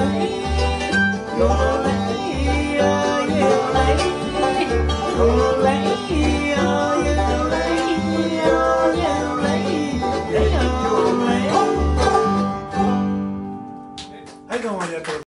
You're late, you're late.